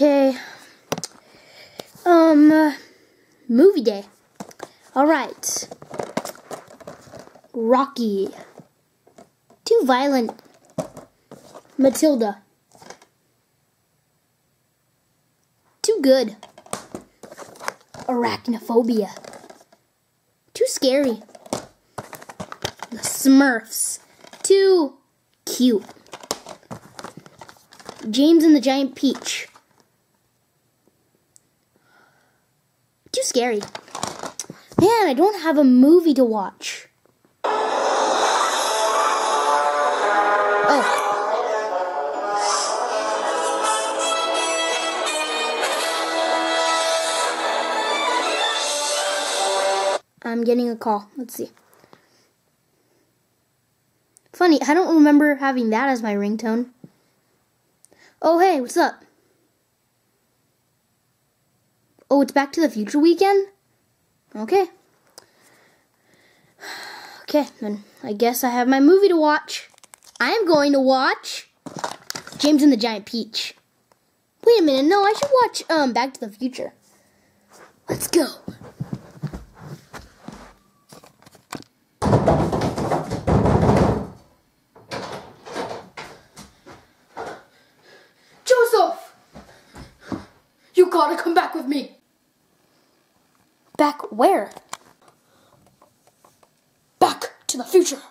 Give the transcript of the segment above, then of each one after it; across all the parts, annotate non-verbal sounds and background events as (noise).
Okay. Um, movie day. All right. Rocky. Too violent. Matilda. Too good. Arachnophobia. Too scary. The Smurfs. Too cute. James and the Giant Peach. Too scary. Man, I don't have a movie to watch. Oh. I'm getting a call. Let's see. Funny, I don't remember having that as my ringtone. Oh, hey, what's up? Oh, it's Back to the Future weekend? Okay. (sighs) Okay, then I guess I have my movie to watch. I am going to watch James and the Giant Peach. Wait a minute, no, I should watch um Back to the Future. Let's go. Joseph! You gotta come back with me. Back where? Back to the future.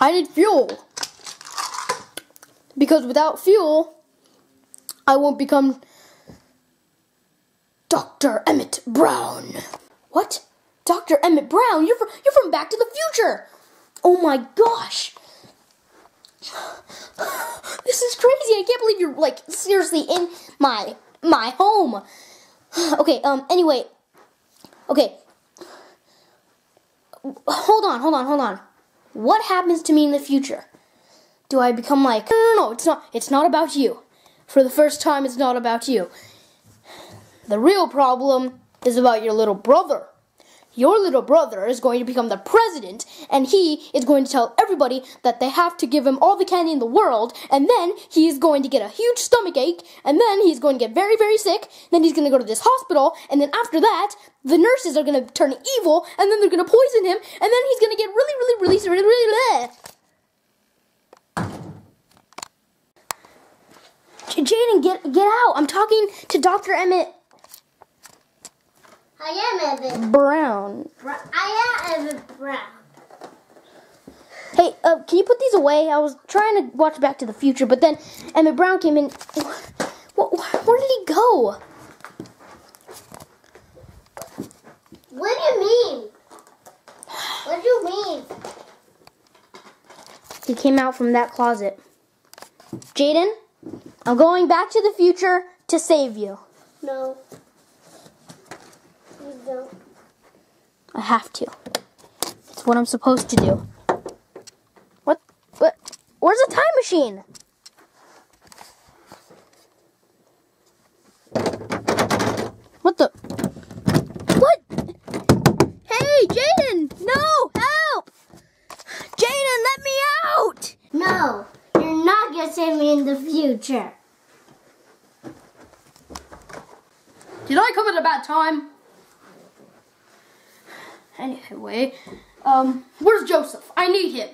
I need fuel. Because without fuel, I won't become Dr. Emmett Brown. What? Dr. Emmett Brown? You're from, you're from Back to the Future. Oh my gosh. (sighs) This is crazy. I can't believe you're like seriously in my my home. (sighs) Okay, um anyway. Okay. Hold on, hold on, hold on. What happens to me in the future? Do I become like No, no, no, it's not it's not about you. For the first time it's not about you. The real problem is about your little brother. Your little brother is going to become the president, and he is going to tell everybody that they have to give him all the candy in the world, and then he is going to get a huge stomach ache, and then he's going to get very, very sick, then he's going to go to this hospital, and then after that, the nurses are going to turn evil, and then they're going to poison him, and then he's going to get really, really, really, really, really, Jaden, get get out! I'm talking to Dr. Emmett I am Evan. Brown. Bra- I am Evan Brown. Hey, uh, can you put these away? I was trying to watch Back to the Future, but then Emmett Brown came in. Wh- wh- Where did he go? What do you mean? What do you mean? He came out from that closet. Jaden, I'm going back to the future to save you. No. You don't. I have to. It's what I'm supposed to do. What? What? Where's the time machine? What the? What? Hey, Jaden! No! Help! Jaden, let me out! No. You're not gonna save me in the future. Did I come at a bad time? Anyway, um, where's Joseph? I need him.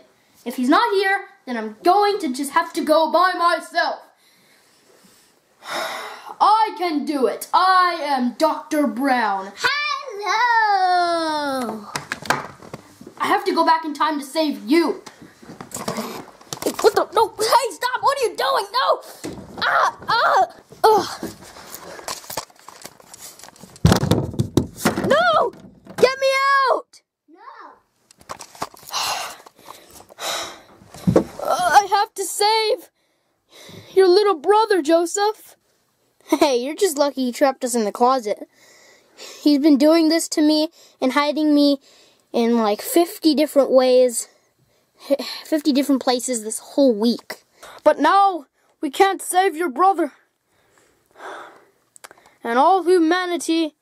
If he's not here, then I'm going to just have to go by myself. (sighs) I can do it. I am Dr. Brown. Hello. I have to go back in time to save you. What the? No! Hey, stop! What are you doing? No! Ah! Ah! Ugh! No! Get me out! No. Uh, I have to save your Joseph. Hey, you're just lucky he trapped us in the closet. He's been doing this to me and hiding me in like 50 different ways, (laughs) 50 different places this whole week. But now we can't save your brother. And all humanity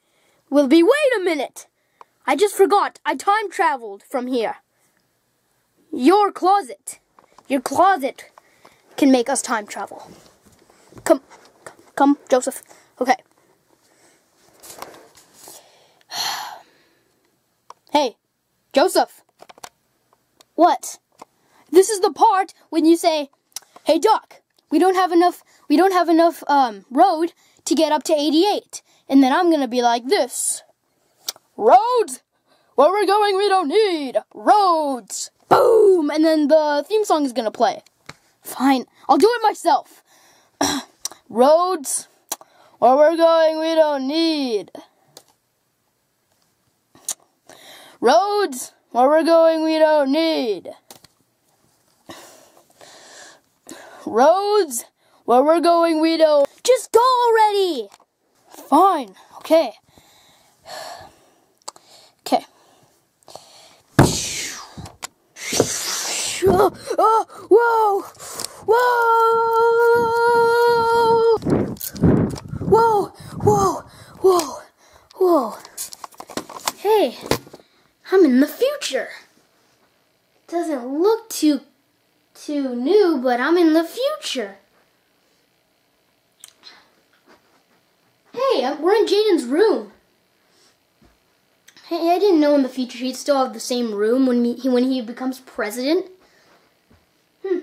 will be. Wait a minute! I just forgot. I time traveled from here. Your closet. Your closet can make us time travel. Come, come, Joseph. Okay. (sighs) Hey, Joseph. What? This is the part when you say, "Hey Doc, we don't have enough we don't have enough um road to get up to 88." And then I'm to be like this. Roads? Where we're going we don't need roads. Boom! And then the theme song is to play. Fine. I'll do it myself. (clears throat) roads? Where we're going we don't need Roads, where we're going, we don't need. Roads, where we're going, we don't. Just go already! Fine, okay. Okay. Oh, oh, whoa! Whoa! Whoa! Whoa! Whoa! Whoa! Hey! I'm in the future. Doesn't look too too new, but I'm in the future. Hey, we're in Jaden's room. Hey, I didn't know in the future he'd still have the same room when he when he becomes president. Hmm.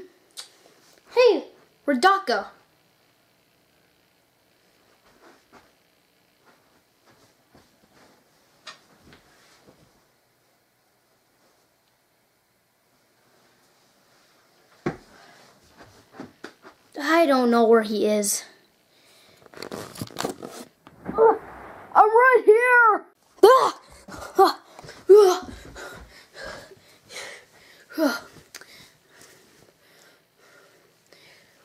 Hey, where'd Doc I don't know where he is. (gasps) I'm right here! Ah! Ah! Ah! Ah!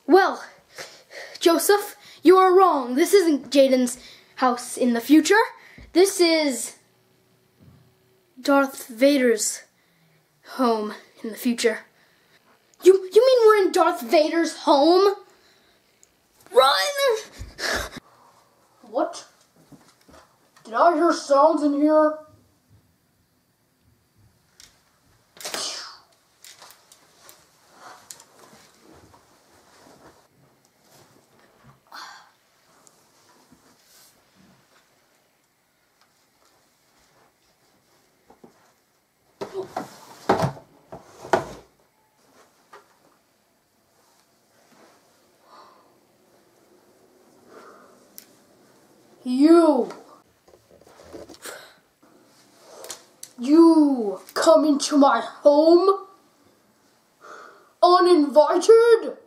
Well, Joseph, you are wrong. This isn't Jaden's house in the future. This is Darth Vader's home in the future. You you mean we're in Darth Vader's home? Run! What? Did I hear sounds in here? You! You come into my home uninvited?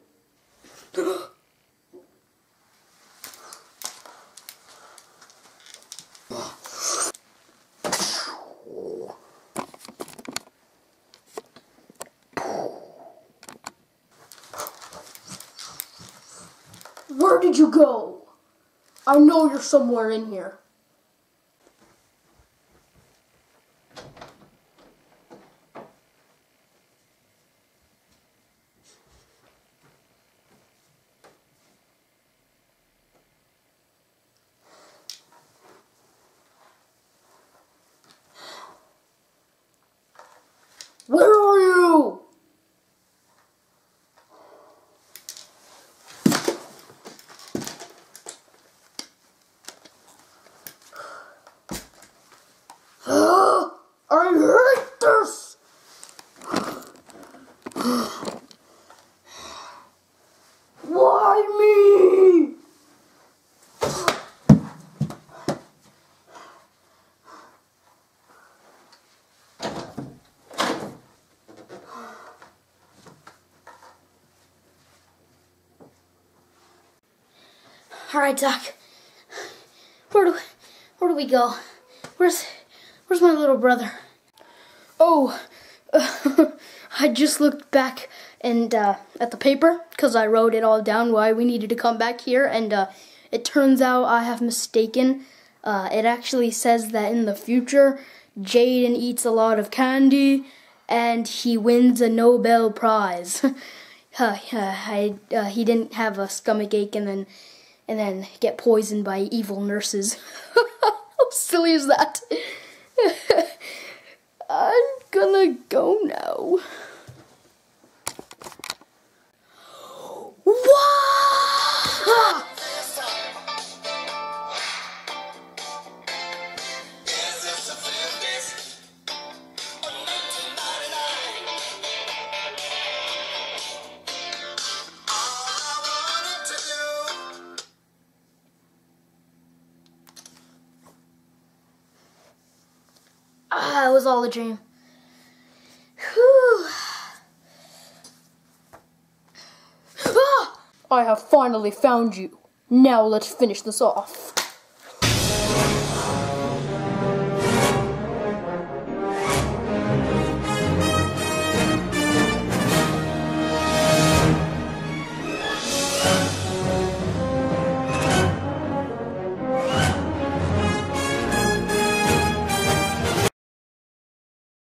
Where did you go? I know you're somewhere in here. Where are you? I hate this! Why me? All right, Doc. Where do where do we go? Where's where's my little brother? Oh, (laughs) I just looked back and uh, at the paper because I wrote it all down why we needed to come back here, and uh, it turns out I have mistaken. Uh, it actually says that in the future, Jaden eats a lot of candy and he wins a Nobel Prize. (laughs) uh, I, uh, he didn't have a stomach ache and then and then get poisoned by evil nurses. (laughs) How silly is that? Was all a dream. Whew. (sighs) Ah! I have finally found you. Now let's finish this off.